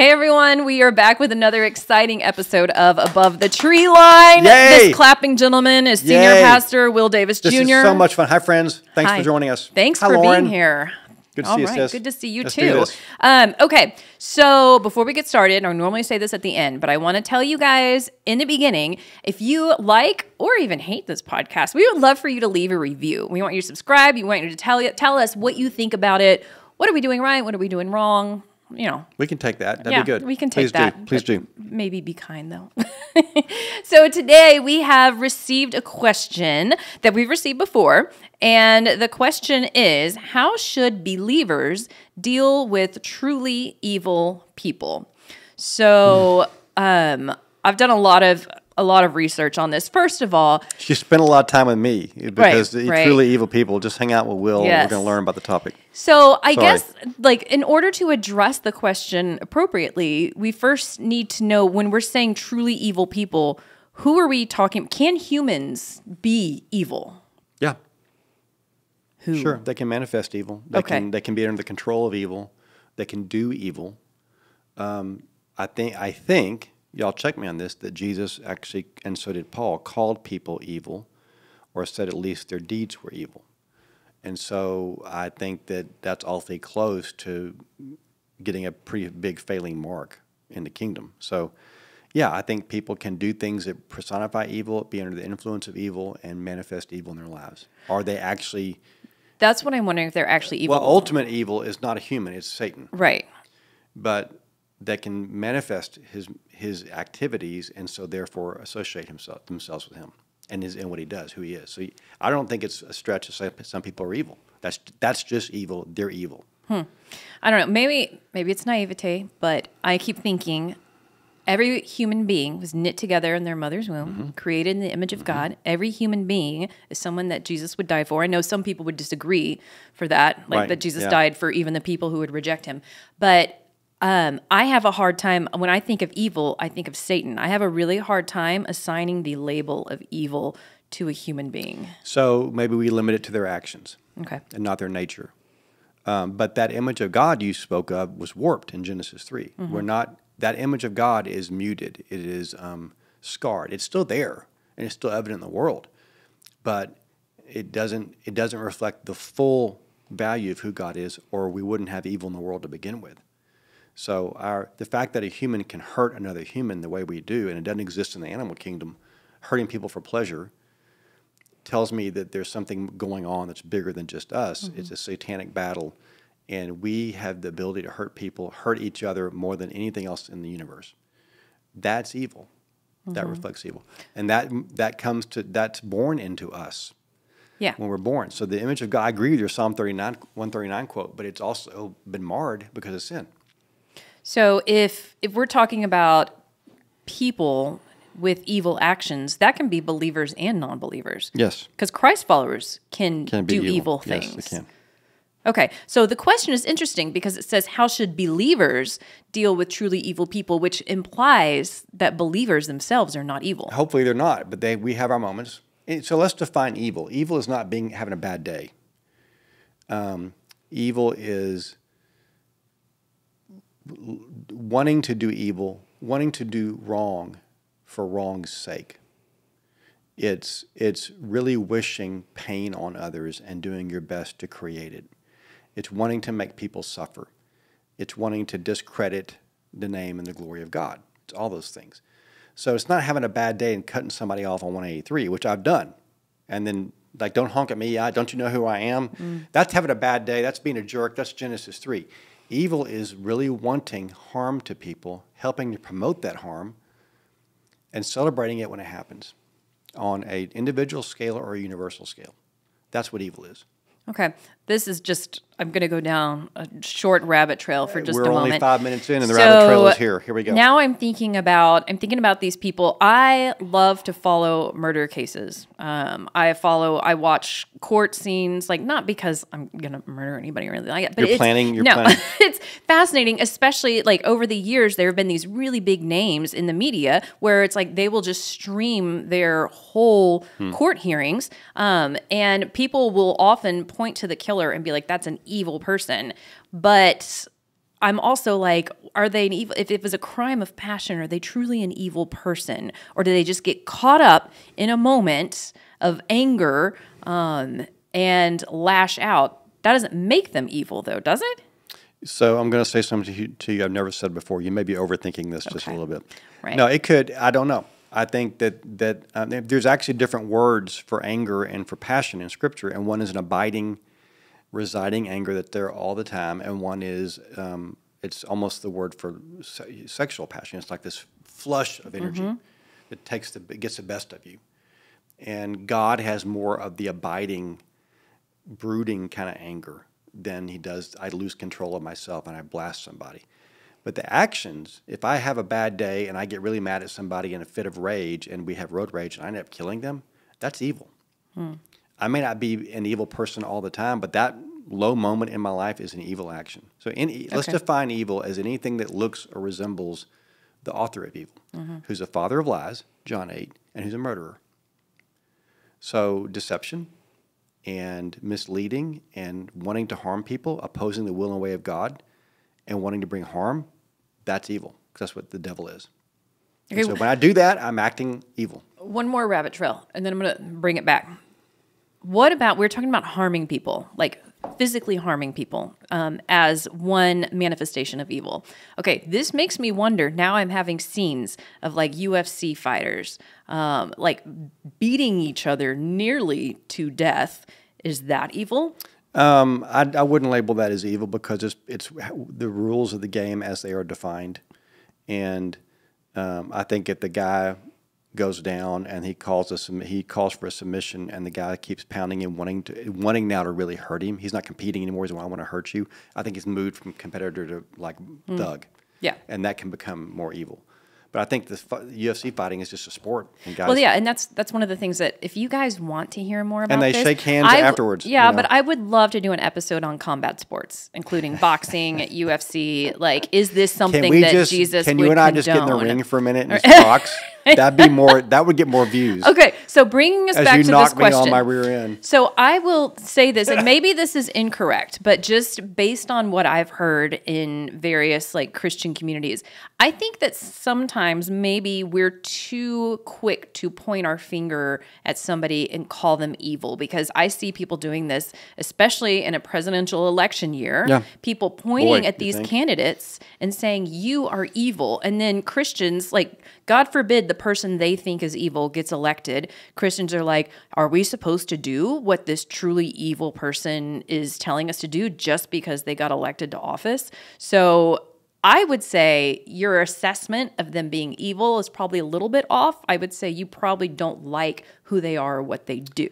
Hey everyone, we are back with another exciting episode of Above the Tree Line. Yay! This clapping gentleman is Senior Yay! Pastor Will Davis This Jr. is so much fun. Hi, friends. Thanks Hi. for joining us. Thanks Hi, for Lauren. being here. Good to All see you, right, sis. good to see you Let's too. this. Um, okay, so before we get started, I normally say this at the end, but I want to tell you guys in the beginning if you like or even hate this podcast, we would love for you to leave a review. We want you to subscribe. We want you to tell tell us what you think about it. What are we doing right? What are we doing wrong? You know, We can take that. That'd yeah, be good. we can take Please that. Do. Please do. Maybe be kind though. so today we have received a question that we've received before, and the question is: How should believers deal with truly evil people? So um, I've done a lot of a lot of research on this. First of all, She spent a lot of time with me because the right. truly evil people just hang out with Will. Yes. We're going to learn about the topic. So I Sorry. guess like in order to address the question appropriately, we first need to know when we're saying truly evil people, who are we talking? Can humans be evil? Yeah, Who? sure. They can manifest evil. They Okay. can they can be under the control of evil. They can do evil. Um, I think I think y'all check me on this that Jesus actually and so did Paul called people evil, or said at least their deeds were evil. And so I think that that's awfully close to getting a pretty big failing mark in the kingdom. So, yeah, I think people can do things that personify evil, be under the influence of evil, and manifest evil in their lives. Are they actually? That's what I'm wondering if they're actually evil. Well, ultimate evil is not a human; it's Satan. right. But that can manifest his his activities, and so therefore associate himself themselves with him and his and what he does, who he is. So I don't think it's a stretch to say some people are evil. That's that's just evil. They're evil. I don't know. Maybe maybe it's naivete, but I keep thinking every human being was knit together in their mother's womb, Mm-hmm. created in the image of God. Every human being is someone that Jesus would die for. I know some people would disagree for that, like Right, that Jesus yeah. died for even the people who would reject him. But um, I have a hard time when I think of evil. I think of Satan. I have a really hard time assigning the label of evil to a human being. So maybe we limit it to their actions. Okay. and not their nature. Um, but that image of God you spoke of was warped in Genesis 3. Mm-hmm. We're not, that image of God is muted, it is um, scarred. It's still there and it's still evident in the world, but it doesn't, it doesn't reflect the full value of who God is, or we wouldn't have evil in the world to begin with. So our, the fact that a human can hurt another human the way we do, and it doesn't exist in the animal kingdom, hurting people for pleasure, tells me that there's something going on that's bigger than just us. Mm-hmm. It's a satanic battle, and we have the ability to hurt people, hurt each other more than anything else in the universe. That's evil. That mm-hmm. reflects evil, and that that comes to that's born into us Yeah. when we're born. So the image of God. I agree with your Psalm 39, 139 quote, but it's also been marred because of sin. So if if we're talking about people with evil actions, that can be believers and non-believers. Yes, Because Christ followers can, can do evil, Yes, things. they can. Okay, so the question is interesting because it says, How should believers deal with truly evil people? Which implies that believers themselves are not evil. Hopefully they're not, but they we have our moments. So let's define evil. Evil is not being having a bad day. Um, evil is wanting to do evil, wanting to do wrong for wrong's sake. It's it's really wishing pain on others and doing your best to create it. It's wanting to make people suffer. It's wanting to discredit the name and the glory of God. It's all those things. So it's not having a bad day and cutting somebody off on 183, which I've done. And then, like, don't honk at me. I, don't you know who I am? Mm. That's having a bad day. That's being a jerk. That's Genesis 3. Evil is really wanting harm to people, helping to promote that harm, and celebrating it when it happens on a individual scale or a universal scale. That's what evil is. Okay, this is just, I'm going to go down a short rabbit trail for just We're a only moment. five minutes in, and the rabbit trail is here. Here we go. Now I'm thinking about I'm thinking about these people. I love to follow murder cases. Um, I follow. I watch court scenes, like not because I'm gonna murder anybody or anything like that. But You're it's, planning- you're no, planning. it's fascinating. Especially like over the years, there have been these really big names in the media where it's like they will just stream their whole Hmm. court hearings, um, and people will often point to the killer and be like, "That's an evil person," but I'm also like, are they an evil? If it was a crime of passion, are they truly an evil person, or do they just get caught up in a moment of anger um, and lash out? That doesn't make them evil, though, does it? So I'm going to say something to you, to you I've never said before. You may be overthinking this just a little bit. Right. No, it could. I don't know. I think that that um, there's actually different words for anger and for passion in Scripture, and one is an abiding, residing anger that's there all the time, and one is um, it's almost the word for se- sexual passion. It's like this flush of energy that takes the gets the best of you, and God has more of the abiding brooding kind of anger than he does I lose control of myself and I blast somebody. But the actions, if I have a bad day and I get really mad at somebody in a fit of rage and we have road rage and I end up killing them, that's evil. I may not be an evil person all the time, but that low moment in my life is an evil action. So in, let's define evil as anything that looks or resembles the author of evil, mm-hmm. who's a father of lies, John 8, and who's a murderer. So deception and misleading and wanting to harm people, opposing the will and way of God, and wanting to bring harm, that's evil. 'cause that's what the devil is. Okay, so when I do that, I'm acting evil. one more rabbit trail, and then I'm going to bring it back. What about we're talking about harming people, like physically harming people, um, as one manifestation of evil? Okay, this makes me wonder. Now I'm having scenes of like UFC fighters, um, like beating each other nearly to death. Is that evil? Um, I, I wouldn't label that as evil because it's it's the rules of the game as they are defined, and um, I think if the guy goes down and he calls us he calls for a submission and the guy keeps pounding him wanting to wanting now to really hurt him he's not competing anymore he's like, I want to hurt you I think he's moved from competitor to like thug Hmm. Yeah. and that can become more evil but I think the UFC fighting is just a sport and guys Well, yeah, and that's that's one of the things that if you guys want to hear more about and they this, shake hands afterwards, Yeah, you know. but I would love to do an episode on combat sports, including boxing, at UFC. Like, is this something that just? Jesus Can would you and I just get in the ring for a minute and just box? That'd be more. That would get more views. Okay, so bringing us As back to this question. on my rear end. So I will say this, and maybe this is incorrect, but just based on what I've heard in various like Christian communities, I think that sometimes maybe we're too quick to point our finger at somebody and call them evil because I see people doing this, especially in a presidential election year. Yeah. People pointing Boy, at these think? candidates and saying you are evil and then christians like god forbid the person they think is evil gets elected christians are like are we supposed to do what this truly evil person is telling us to do just because they got elected to office so I would say your assessment of them being evil is probably a little bit off. I would say you probably don't like who they are or what they do.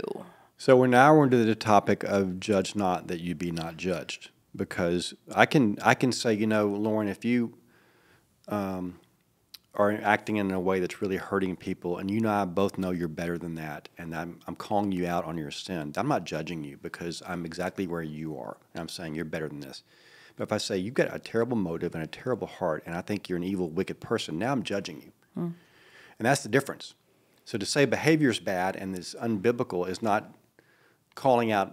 So we're now we're into the topic of judge not that you be not judged, because I can I can say you know Lauren if you um, are acting in a way that's really hurting people, and you and I both know you're better than that, and I'm I'm calling you out on your sin. I'm not judging you because I'm exactly where you are, and I'm saying you're better than this. But if I say you've got a terrible motive and a terrible heart, and I think you're an evil, wicked person, now I'm judging you. And that's the difference. So to say behavior is bad and is unbiblical is not calling out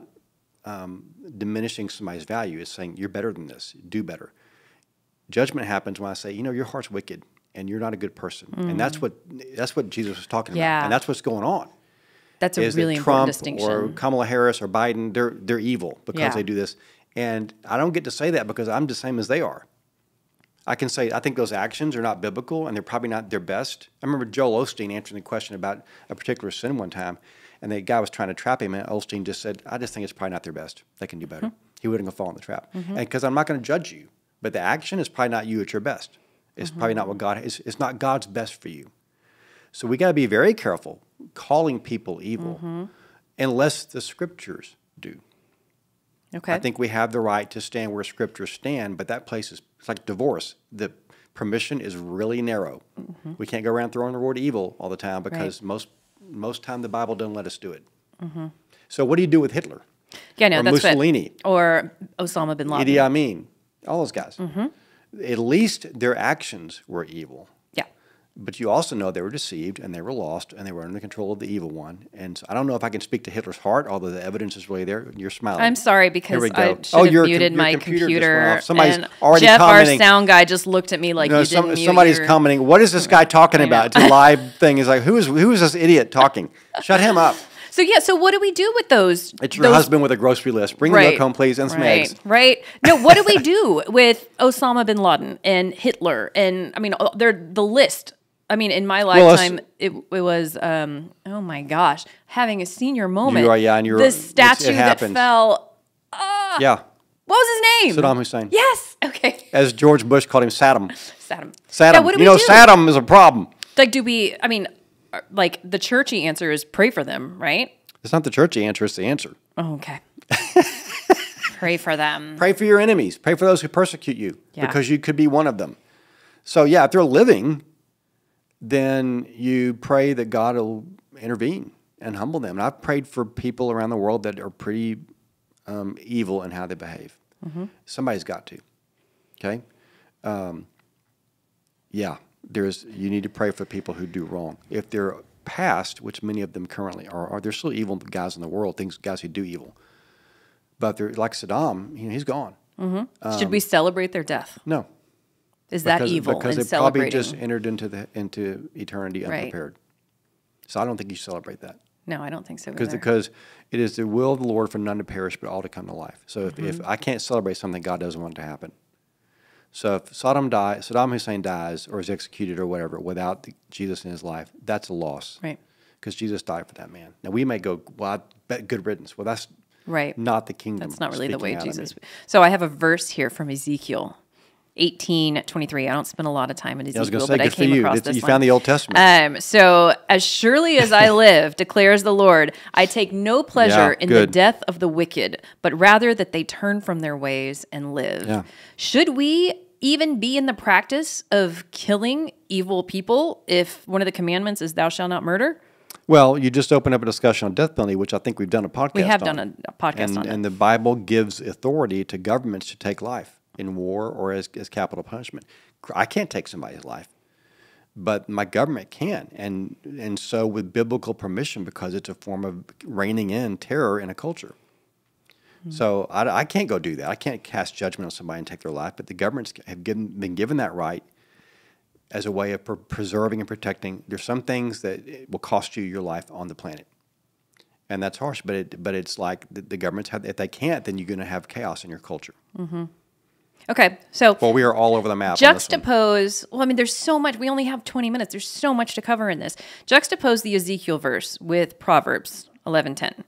um, diminishing somebody's value. It's saying you're better than this. Do better. Judgment happens when I say, you know, your heart's wicked and you're not a good person, and mm. that's what that's what Jesus was talking Yeah. about, and that's what's going on. That's a really that important Trump distinction. or Kamala Harris or Biden, they're they're evil because Yeah. they do this, and I don't get to say that because I'm the same as they are. I can say I think those actions are not biblical and they're probably not their best. I remember Joel Osteen answering the question about a particular sin one time, and the guy was trying to trap him, and Osteen just said, "I just think it's probably not their best. They can do better." Hmm. He wouldn't have fallen in the trap, mm-hmm. and because I'm not going to judge you, but the action is probably not you at your best. It's mm-hmm. probably not what God. is. it's not God's best for you. So we got to be very careful calling people evil, mm-hmm. unless the scriptures do. okay. I think we have the right to stand where scriptures stand, but that place is it's like divorce. The permission is really narrow. Mm-hmm. We can't go around throwing the word evil all the time because most most time the Bible doesn't let us do it. So what do you do with Hitler, yeah, no, or that's what- Mussolini, or Osama bin Laden. Idi Amin, all those guys? Mm-hmm. At least their actions were evil. Yeah. But you also know they were deceived and they were lost and they were under the control of the evil one. And so I don't know if I can speak to Hitler's heart, although the evidence is really there. You're smiling. I'm sorry because I oh, should Oh, have your com- muted your my computer computer. Somebody's and already Jeff, commenting. our sound guy, just looked at me like you some- didn't mute somebody's your- commenting. What is this guy talking about? It's a live thing. It's like who is who is this idiot talking? Shut him up. So yeah, so what do we do with those? It's your those, husband with a grocery list. Bring the milk home, please, and some right, eggs. Right. No, what do we do with Osama bin Laden and Hitler? And I mean, uh, they're the list. I mean, in my Well, lifetime, it, it was, um, oh my gosh, having a senior moment. You are, yeah, and you're- the statue that fell. Yeah, What was his name? Saddam Hussein. Yes. Okay. As George Bush called him, Saddam. Saddam. Saddam. Yeah, what do you we know, do? Saddam is a problem. Like, do we? I mean, uh, like the churchy answer is pray for them, right? It's not the churchy answer; it's the answer. Oh, okay. pray for them. Pray for your enemies. Pray for those who persecute you, Yeah. because you could be one of them. So yeah, if they're living, then you pray that God will intervene and humble them. And I've prayed for people around the world that are pretty um, evil in how they behave. Mm-hmm. Somebody's got to. Okay. Um, yeah, there's. You need to pray for people who do wrong. If they're past, which many of them currently are, are there's still evil guys in the world, things guys who do evil. But they're like Saddam. You know, he's gone. Should we celebrate their death? No, Is that because, evil because they probably just entered into the into eternity Right. unprepared. So I don't think you celebrate that no, I don't think so. because because it is the will of the Lord for none to perish but all to come to life. So if, Mm-hmm. if I can't celebrate something God doesn't want to happen. So if Saddam die, Saddam Hussein dies or is executed or whatever without the, Jesus in his life, that's a loss. Right. Because Jesus died for that man. Now we may go, well, I bet good riddance. Well, that's Right. not the kingdom. That's not really the way out of me. Jesus. So I have a verse here from Ezekiel, eighteen twenty three. I don't spend a lot of time in Ezekiel, I was say, but I came you. across It's- this you one. found the Old Testament. Um, so as surely as I live, declares the Lord, I take no pleasure Yeah, in the death of the wicked, but rather that they turn from their ways and live. Yeah. Should we even be in the practice of killing evil people if one of the commandments is thou shalt not murder? Well, you just opened up a discussion on death penalty, which I think we've done a podcast. We have on. done a, podcast and, on it. and the Bible gives authority to governments to take life in war or as, as capital punishment. I can't take somebody's life, but my government can, and and so with biblical permission because it's a form of reining in terror in a culture. Hmm. So I, I can't go do that. I can't cast judgment on somebody and take their life, but the governments have given, been given that right as a way of pre- preserving and protecting. There's some things that will cost you your life on the planet, and that's harsh. But it, but it's like the, the governments have. If they can't, then you're going to have chaos in your culture. okay, so Well, we are all over the map. on this one. juxtapose well i mean there's so much we only have 20 minutes there's so much to cover in this juxtapose the ezekiel verse with proverbs 11:10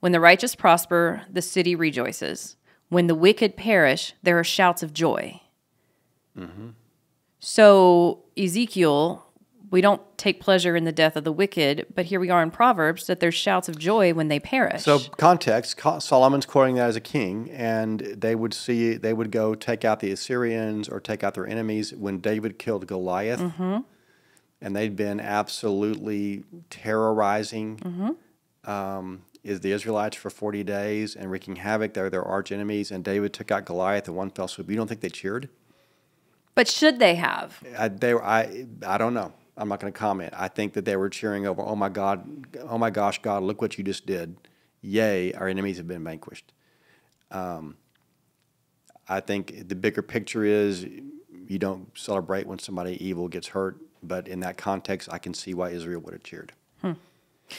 when the righteous prosper the city rejoices. When the wicked perish there are shouts of joy. Mm-hmm. So ezekiel we don't take pleasure in the death of the wicked but here we are in proverbs that there's shouts of joy when they perish. So context: Solomon's quoting that as a king, and they would see they would go take out the Assyrians or take out their enemies when David killed Goliath, mm-hmm. and they'd been absolutely terrorizing mm-hmm. um, is the Israelites for forty days and wreaking havoc. They're their arch enemies, and David took out Goliath in one fell swoop. You don't think they cheered? but should they have I, they were, I, I don't know. I'm not going to comment. I think that they were cheering over, oh my God, oh my gosh, God, look what you just did. Yay, our enemies have been vanquished. Um, I think the bigger picture is you don't celebrate when somebody evil gets hurt, but in that context, I can see why Israel would have cheered.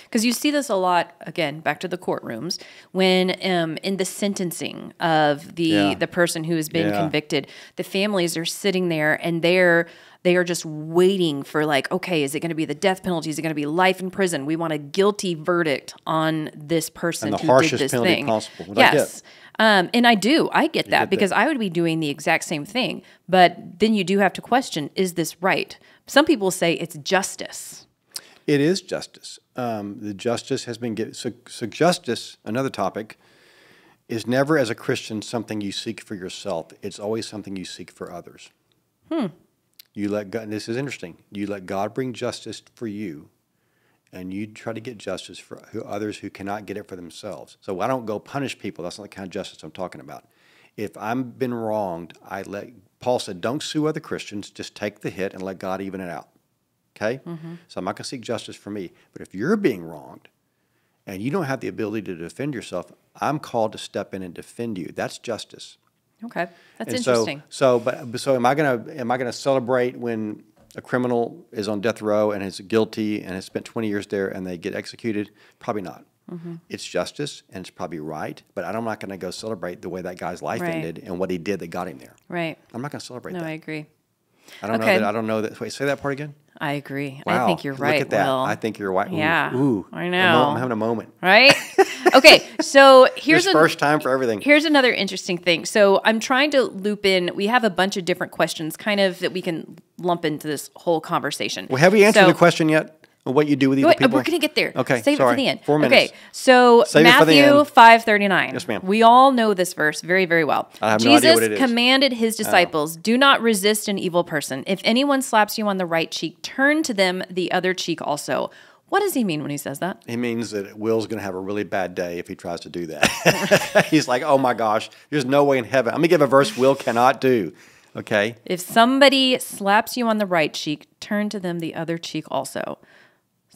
Because you see this a lot, again, back to the courtrooms, when um, in the sentencing of the Yeah. the person who has been Yeah. convicted, the families are sitting there and they're they are just waiting for like, okay, is it going to be the death penalty? Is it going to be life in prison? We want a guilty verdict on this person And the who harshest did this penalty thing. possible. What I yes. Um, and I do. I get that get that. because I would be doing the exact same thing. But then you do have to question is this right? Some people say it's justice. It is justice. Um, the justice has been given. So, so, justice, another topic, is never as a Christian something you seek for yourself. It's always something you seek for others. Hmm. You let God. This is interesting. You let God bring justice for you, and you try to get justice for who, others who cannot get it for themselves. So I don't go punish people. That's not the kind of justice I'm talking about. If I've been wronged, I let Paul said, don't sue other Christians. Just take the hit and let God even it out. Okay? Mm-hmm. So I'm not going to seek justice for me. But if you're being wronged and you don't have the ability to defend yourself, I'm called to step in and defend you. That's justice. Okay. That's And interesting. So, so, but so am I going to am I going to celebrate when a criminal is on death row and is guilty and has spent 20 years there and they get executed? Probably not. Mm-hmm. It's justice and it's probably right, but I'm not going to go celebrate the way that guy's life Right. ended and what he did that got him there. right. I'm not going to celebrate No, that. I agree. I don't Okay. know that. I don't know that. Wait, say that part again. I agree. Wow. I think you're right. Look at that. Will. I think you're right. Yeah, Ooh, I know. I'm having a moment. right? Okay, so here's Here's an, first time for everything. here's another interesting thing. So I'm trying to loop in. We have a bunch of different questions, kind of that we can lump into this whole conversation. Well, have we answered So- the question yet? What you do with evil Wait, uh, people? we're gonna get there. Okay, save it for the end. Four minutes. Okay, so Save it for the Matthew five thirty nine. Yes, ma'am. We all know this verse very, very well. I have no Jesus idea what it is. commanded his oh. disciples, "Do not resist an evil person. If anyone slaps you on the right cheek, turn to them the other cheek also." What does he mean when he says that? He means that Will's going to have a really bad day if he tries to do that. He's like, oh my gosh, there's no way in heaven. I'm going to give a verse Will cannot do. Okay? If somebody slaps you on the right cheek, turn to them the other cheek also.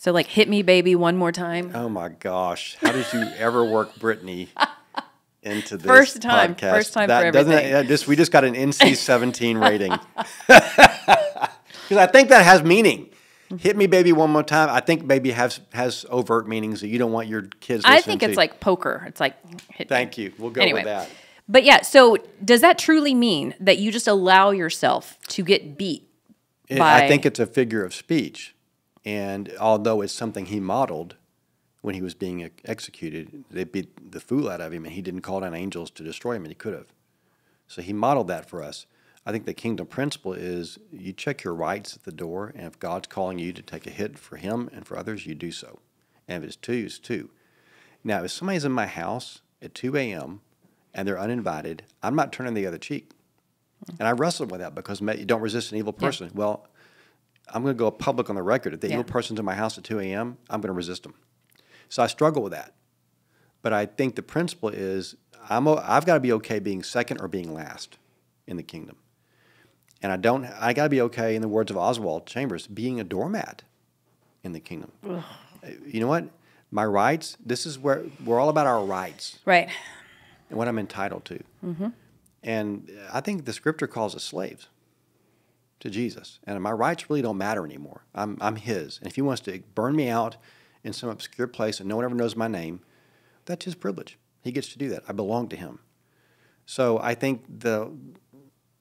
So, like, hit me, baby, one more time. Oh my gosh. How did you ever work Britney into this? First time. Podcast? First time that, for doesn't that just, we just got an NC 17 rating. Because I think that has meaning. Hit me, baby, one more time. I think baby has has overt meanings that you don't want your kids. I think it's to. like poker. It's like, hit me. Thank you. We'll go Anyway. with that. But yeah, so does that truly mean that you just allow yourself to get beat? It- by- I think it's a figure of speech, and although it's something he modeled when he was being executed, they beat the fool out of him, and he didn't call down angels to destroy him, and he could have. So he modeled that for us. I think the kingdom principle is you check your rights at the door, and if God's calling you to take a hit for him and for others, you do so. And if it's two, it's two. Now, if somebody's in my house at 2 a.m. and they're uninvited, I'm not turning the other cheek. And I wrestled with that because you don't resist an evil person. Well, I'm going to go public on the record. If the Yeah. evil person's in my house at 2 a.m., I'm going to resist them. So I struggle with that. But I think the principle is I'm, o- I've got to be okay being second or being last in the kingdom. And I don't, I got to be okay, in the words of Oswald Chambers, being a doormat in the kingdom. Uh, You know what? My rights, this is where we're all about our rights Right. and what I'm entitled to. And I think the scripture calls us slaves to Jesus. And my rights really don't matter anymore. I'm, I'm His. And if He wants to burn me out in some obscure place and no one ever knows my name, that's His privilege. He gets to do that. I belong to Him. So I think the,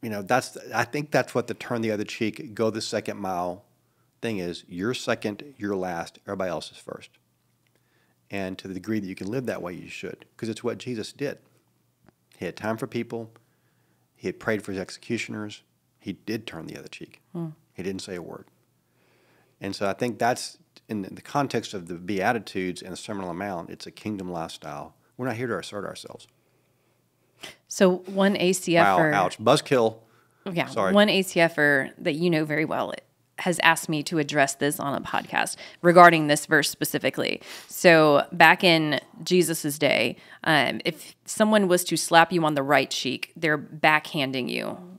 you know, that's I think that's what the turn the other cheek, go the second mile thing is. You're second, you're last, everybody else is first. And to the degree that you can live that way, you should, because it's what Jesus did. He had time for people. He had prayed for his executioners. He did turn the other cheek. Hmm. He didn't say a word. And so I think that's in the context of the Beatitudes and the Sermon on the Mount, it's a kingdom lifestyle. We're not here to assert ourselves. So one ACF Wow, or ouch. Buzzkill. yeah, Sorry. one ACFer that you know very well has asked me to address this on a podcast regarding this verse specifically. So back in Jesus's day, um, if someone was to slap you on the right cheek, they're backhanding you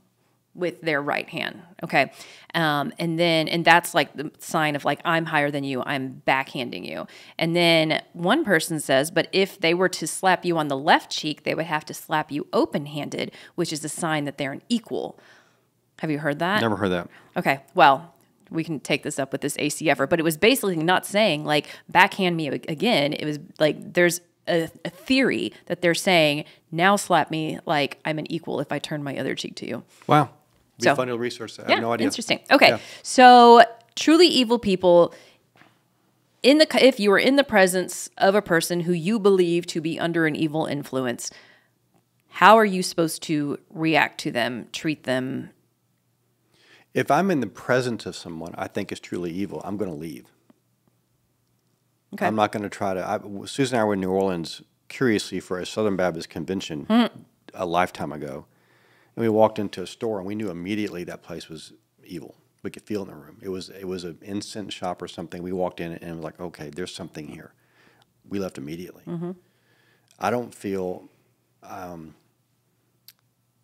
with their right hand. Okay. Um, and then, and that's like the sign of like, I'm higher than you, I'm backhanding you. And then one person says, but if they were to slap you on the left cheek, they would have to slap you open handed, which is a sign that they're an equal. Have you heard that? Never heard that. Okay. Well, we can take this up with this ACFer, but it was basically not saying like backhand me again. It was like there's a, a theory that they're saying now slap me like I'm an equal if I turn my other cheek to you. Wow. Be So- fun to research that. I Yeah, have no idea. interesting. Okay, Yeah. so truly evil people. In the if you are in the presence of a person who you believe to be under an evil influence, how are you supposed to react to them, treat them? If I'm in the presence of someone I think is truly evil, I'm going to leave. Okay. I'm not going to try to. I, Susan and I were in New Orleans curiously for a Southern Baptist convention Hmm. a lifetime ago. And we walked into a store and we knew immediately that place was evil. We could feel it in the room. It was it was an incense shop or something. We walked in and it was like, okay, there's something here. We left immediately. Mm-hmm. I don't feel. Um,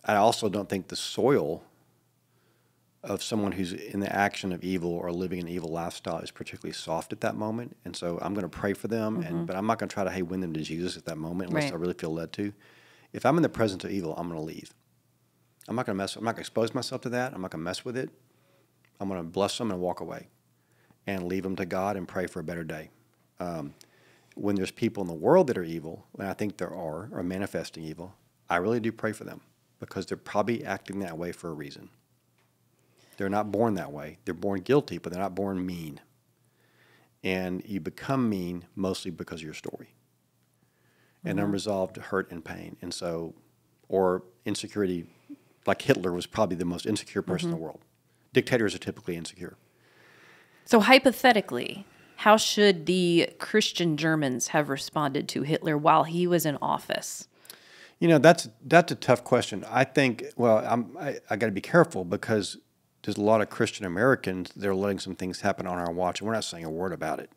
I also don't think the soil of someone who's in the action of evil or living an evil lifestyle is particularly soft at that moment. And so I'm going to pray for them, and but I'm not going to try to hey win them to Jesus at that moment unless Right. I really feel led to. If I'm in the presence of evil, I'm going to leave. I'm not going to mess. I'm not going to expose myself to that. I'm not going to mess with it. I'm going to bless them and walk away, and leave them to God and pray for a better day. Um, when there's people in the world that are evil, and I think there are, or manifesting evil, I really do pray for them because they're probably acting that way for a reason. They're not born that way. They're born guilty, but they're not born mean. And you become mean mostly because of your story and unresolved hurt and pain. And so, or insecurity, like Hitler was probably the most insecure person in the mm-hmm. world. Dictators are typically insecure. So hypothetically, how should the Christian Germans have responded to Hitler while he was in office? You know, that's that's a tough question. I think. Well, I'm, I I got to be careful because there's a lot of Christian Americans that are letting some things happen on our watch, and we're not saying a word about it.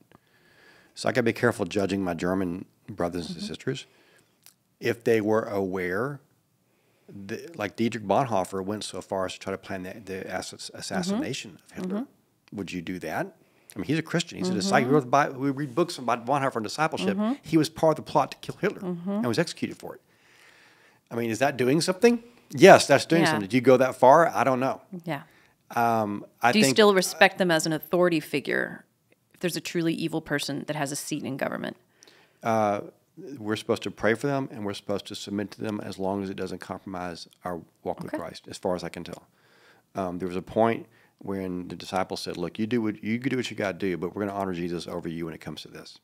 So I got to be careful judging my German brothers and mm-hmm. sisters. If they were aware, the, like Dietrich Bonhoeffer went so far as to try to plan the, the ass- mm-hmm. assassination of Hitler. Mm-hmm. Would you do that? I mean, he's a Christian. He's a mm-hmm. disciple. We, we read books about Bonhoeffer and discipleship. He was part of the plot to kill Hitler and was executed for it. I mean, is that doing something? Yes, that's doing Yeah. something. Did you go that far? I don't know. Yeah. Um, I Do you think still respect them as an authority figure if there's a truly evil person that has a seat in government? Uh, we're supposed to pray for them and we're supposed to submit to them as long as it doesn't compromise our walk with Christ, as far as I can tell. Um, there was a point when the disciples said, "Look, you do what you do what you got to do, but we're going to honor Jesus over you when it comes to this.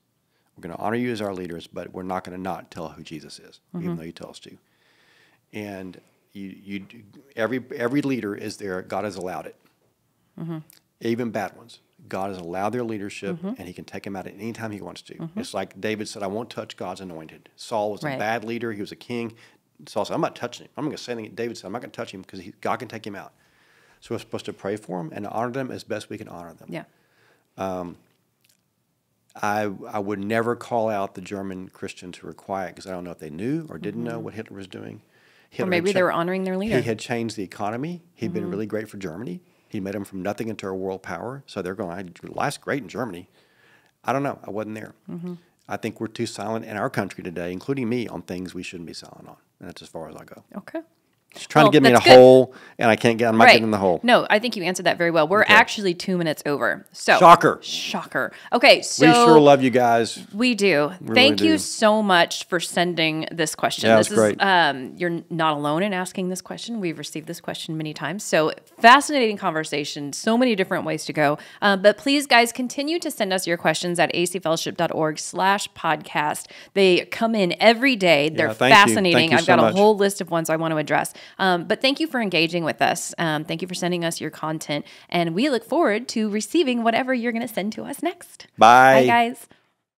We're going to honor you as our leaders, but we're not going to not tell who Jesus is, even though you tell us to." And you, you, every every leader is there. God has allowed it, even bad ones. God has allowed their leadership, mm-hmm. and He can take them out at any time He wants to. Mm-hmm. It's like David said, "I won't touch God's anointed." Saul was Right. a bad leader; he was a king. Saul said, "I'm not touching him. I'm going to say anything." David said, "I'm not going to touch him because God can take him out." So we're supposed to pray for him and honor them as best we can honor them. Yeah. Um, I, I would never call out the German Christians who were quiet because I don't know if they knew or didn't know mm-hmm. what Hitler was doing. Hitler had maybe they were honoring their leader. He had changed the economy. he had been really great for Germany. He made them from nothing into a world power. So they're going, life's great in Germany. I don't know. I wasn't there. Mm-hmm. I think we're too silent in our country today, including me, on things we shouldn't be silent on. And that's as far as I go. Okay. She's trying Well, to get me in a good. hole, and I can't get. I'm not getting in the hole. No, I think you answered that very well. We're actually two minutes over. So Shocker. Shocker. Okay, so we sure love you guys. We do. really Thank you do. so much for sending this question. Yeah, this was great. is um, you're not alone in asking this question. We've received this question many times. So fascinating conversation. So many different ways to go. Um, but please, guys, continue to send us your questions at acfellowship.org/slash podcast. They come in every day. They're you. fascinating. I've so got a much. whole list of ones I want to address. Um, but thank you for engaging with us. Um, thank you for sending us your content, and we look forward to receiving whatever you're going to send to us next. Bye. Bye, guys.